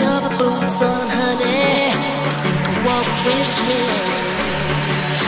your boots on, honey. Take a walk with me.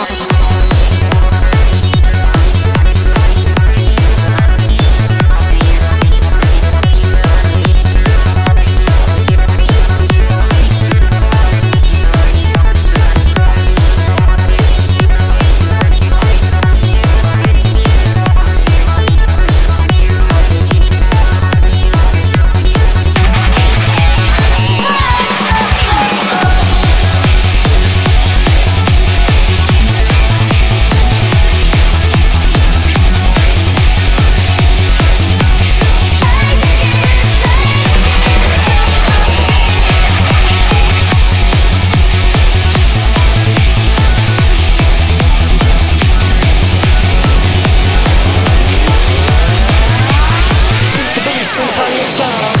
何? Let's go.